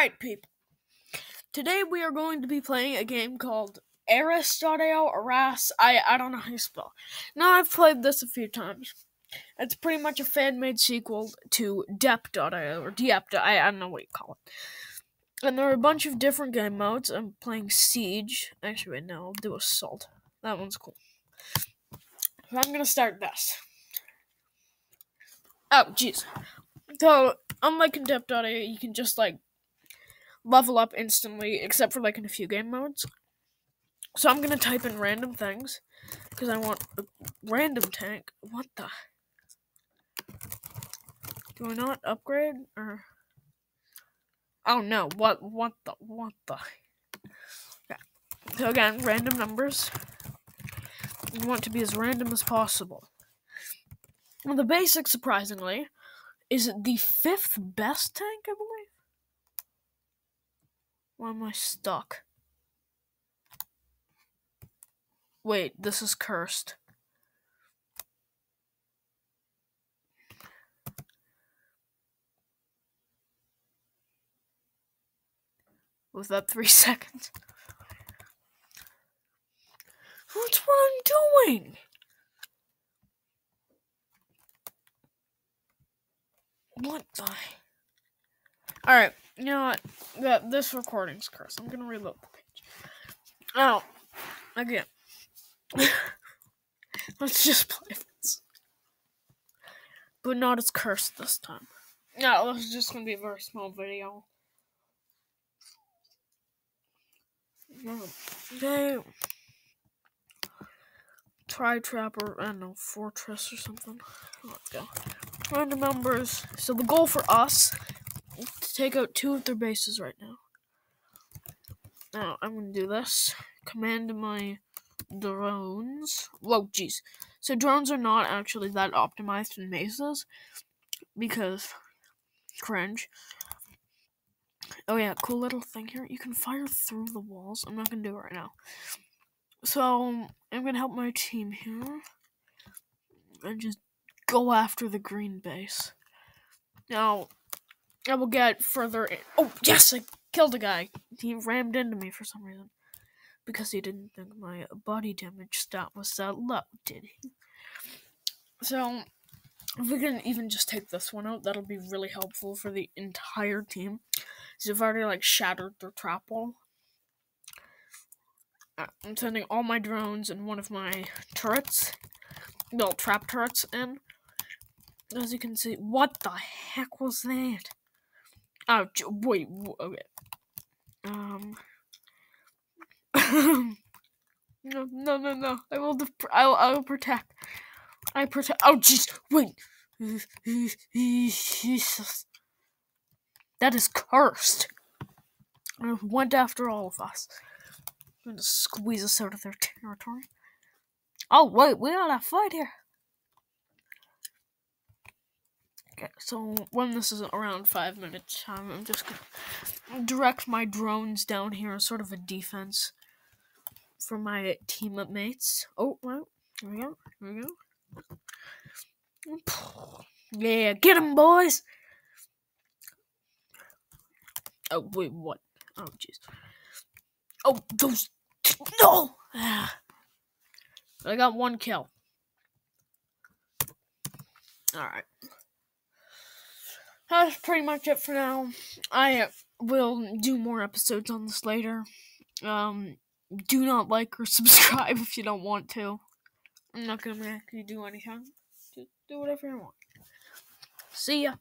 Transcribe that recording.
Alright, people. Today we are going to be playing a game called Eris.io, Aras, I, I don't know how you spell. Now, I've played this a few times. It's pretty much a fan-made sequel to Dep.io, or Diep, I, I don't know what you call it. And there are a bunch of different game modes. I'm playing Siege. Actually, right now, I'll do Assault. That one's cool. So I'm gonna start this. Oh, jeez. So, unlike in Dep.io, you can just, like, level up instantly, except for like in a few game modes. So I'm gonna type in random things because I want a random tank. What the? Do I not upgrade or? Oh no! What? What the? What the? So again, random numbers. You want to be as random as possible. Well, the basic, surprisingly, is the fifth best tank, I believe. Why am I stuck? Wait, this is cursed. Was that three seconds? What's what I'm doing? What the? Alright, you know what? That this recording's cursed. I'm gonna reload the page. Oh, again. Let's just play this. But not as cursed this time. No, this is just gonna be a very small video. Okay. Try Trapper, I don't know, Fortress or something. Let's go. Random numbers. So the goal for us take out two of their bases right now. Now, I'm gonna do this. Command my drones. Whoa, jeez. So drones are not actually that optimized in mazes because cringe. Oh yeah, cool little thing here. You can fire through the walls. I'm not gonna do it right now. So um, I'm gonna help my team here and just go after the green base. Now I will get further in. Oh, yes, I killed a guy. He rammed into me for some reason. Because he didn't think my body damage stat was that low, did he? So, if we can even just take this one out, that'll be really helpful for the entire team. So I've already, like, shattered their trap wall. Uh, I'm sending all my drones and one of my turrets, well, trap turrets in. As you can see, what the heck was that? Oh, wait, okay. Um. no, no, no, no. I will. I will. I will protect. I protect. Oh, jeez. Wait. Jesus. That is cursed. It went after all of us. I'm gonna squeeze us out of their territory. Oh, wait. We got a fight here. So when this is around five minutes I'm just gonna direct my drones down here as sort of a defense for my teammates. Oh, well, here we go. Here we go. Yeah, get them, boys! Oh, wait, what? Oh, jeez. Oh, those. No! Ah. I got one kill. Alright that's pretty much it for now. I will do more episodes on this later. Um, do not like or subscribe if you don't want to. I'm not gonna make you do anything. Just do whatever you want. See ya.